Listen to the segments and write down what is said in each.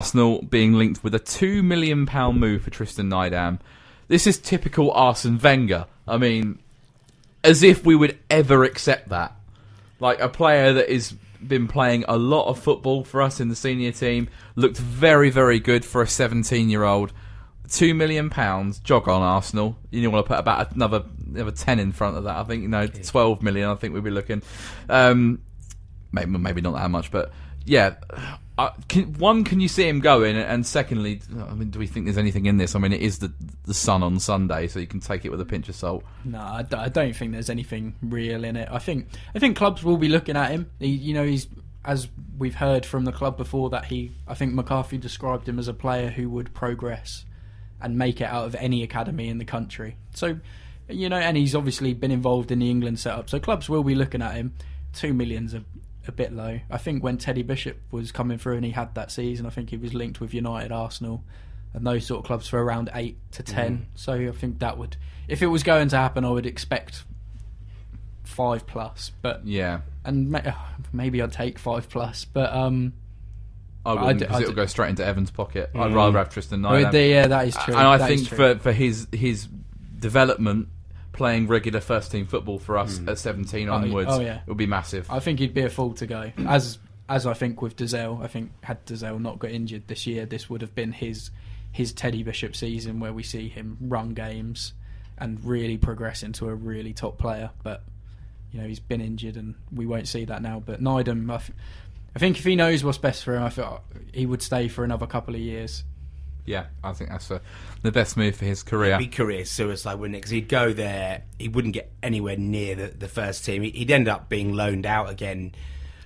Arsenal being linked with a two million pound move for Tristan Nydam. This is typical Arsene Wenger. I mean, as if we would ever accept that. Like a player that has been playing a lot of football for us in the senior team, looked very, very good for a 17 year old. Two million pounds, jog on Arsenal. You want to put about another another ten in front of that. I think you know twelve million. I think we'd be looking. Um, maybe maybe not that much, but yeah. Uh, can, one, can you see him going? And secondly, I mean, do we think there's anything in this? I mean, it is the the sun on Sunday, so you can take it with a pinch of salt. No, I, d- I don't think there's anything real in it. I think I think clubs will be looking at him. He, you know, he's as we've heard from the club before that he. I think McCarthy described him as a player who would progress and make it out of any academy in the country. So, you know, and he's obviously been involved in the England setup. So clubs will be looking at him. Two million's a, a bit low. I think when Teddy Bishop was coming through and he had that season, I think he was linked with United, Arsenal, and those sort of clubs for around eight to mm. ten. So I think that would, if it was going to happen, I would expect five plus. But Yeah, and ma- uh, maybe I'd take five plus. But um, I wouldn't because it'll go straight into Evans' pocket. I'd mm. rather have Tristan I mean, yeah, that is true. And I That is think for for his his development, playing regular first team football for us hmm. at 17 Oh, onwards, oh, yeah. it would be massive. I think he'd be a fool to go. As as I think with Dozzell, I think had Dozzell not got injured this year, this would have been his his Teddy Bishop season where we see him run games and really progress into a really top player. But you know he's been injured, and we won't see that now. But Nydam, I, th- I think if he knows what's best for him, I feel he would stay for another couple of years. Yeah, I think that's a, the best move for his career. It'd be career suicide, wouldn't it? Because he'd go there, he wouldn't get anywhere near the, the first team. He- He'd end up being loaned out again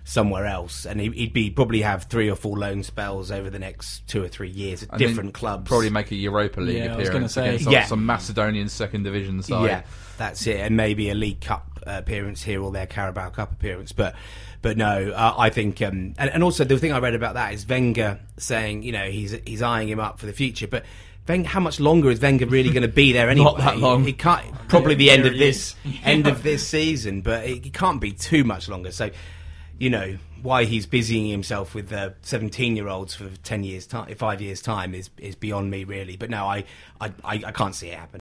somewhere else, and he- he'd be probably have three or four loan spells over the next two or three years at And different clubs. Probably make a Europa League Yeah, I was appearance say. against some, Yeah. some Macedonian second division side. Yeah, that's it, and maybe a League Cup uh, appearance here or there, Carabao Cup appearance. But, but no, uh, I think, um, and, and also the thing I read about that is Wenger saying, you know, he's he's eyeing him up for the future, but. Wenger, how much longer is Wenger really going to be there anyway? Not that long. He can't probably the end of There he this end of this season, but it, it can't be too much longer. So, you know, why he's busying himself with the seventeen-year-olds for ten years time, five years time is is beyond me really. But no, I, I, I can't see it happen.